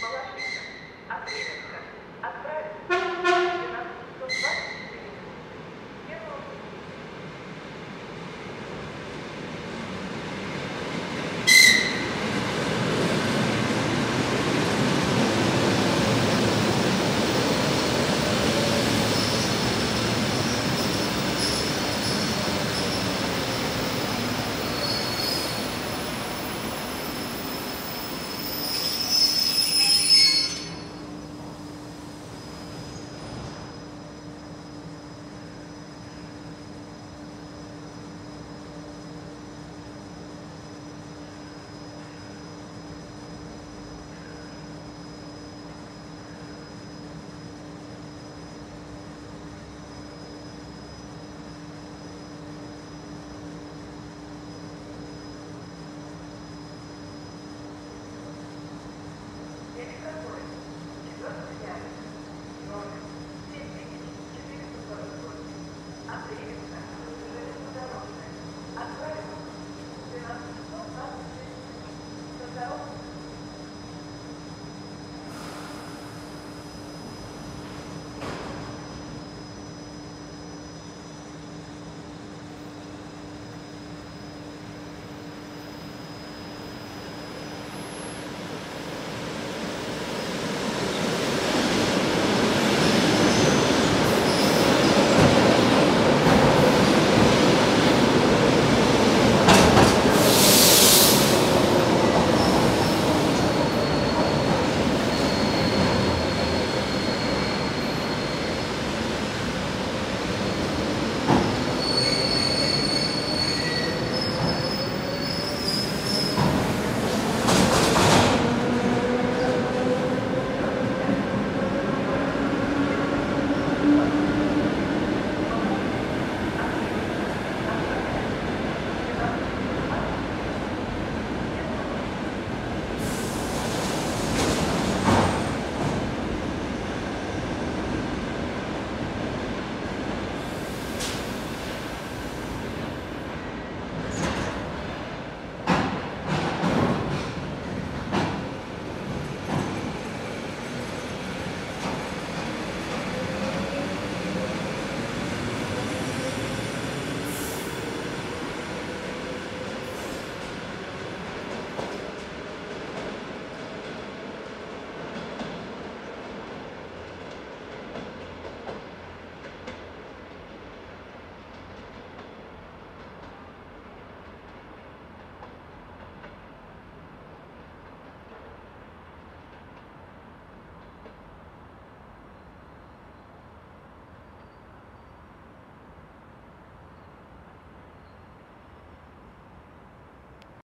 Малашенька, Андреевка, отправь